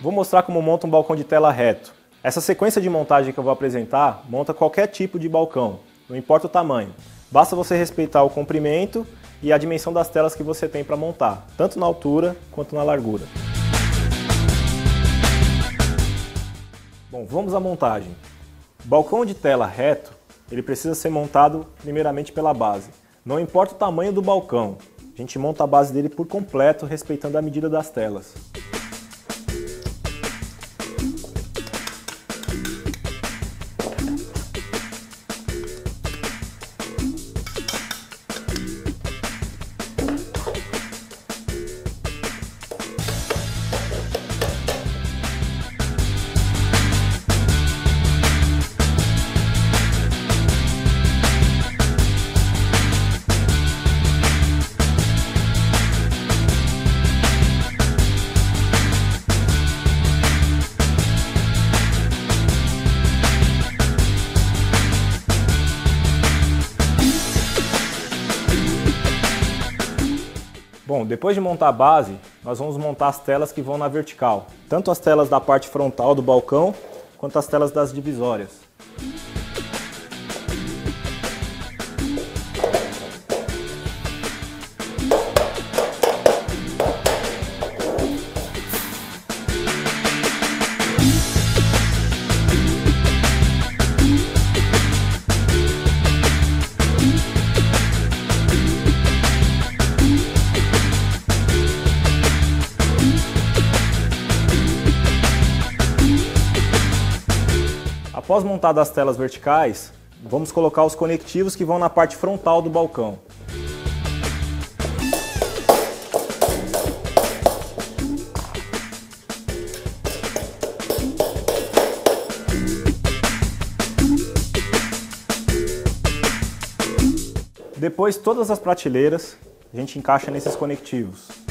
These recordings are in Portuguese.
Vou mostrar como monta um balcão de tela reto. Essa sequência de montagem que eu vou apresentar monta qualquer tipo de balcão, não importa o tamanho. Basta você respeitar o comprimento e a dimensão das telas que você tem para montar, tanto na altura quanto na largura. Bom, vamos à montagem. balcão de tela reto, ele precisa ser montado primeiramente pela base. Não importa o tamanho do balcão, a gente monta a base dele por completo, respeitando a medida das telas. Bom, depois de montar a base, nós vamos montar as telas que vão na vertical. Tanto as telas da parte frontal do balcão, quanto as telas das divisórias. Após montar as telas verticais, vamos colocar os conectivos que vão na parte frontal do balcão. Depois, todas as prateleiras a gente encaixa nesses conectivos.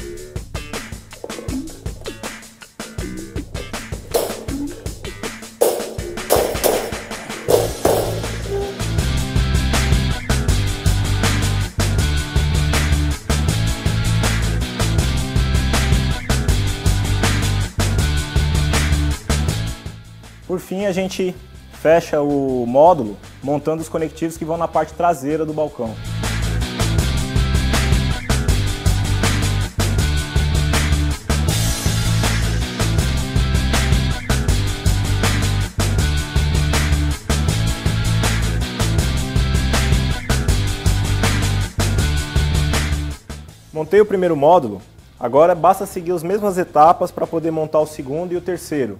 Por fim, a gente fecha o módulo montando os conectivos que vão na parte traseira do balcão. Montei o primeiro módulo, agora basta seguir as mesmas etapas para poder montar o segundo e o terceiro,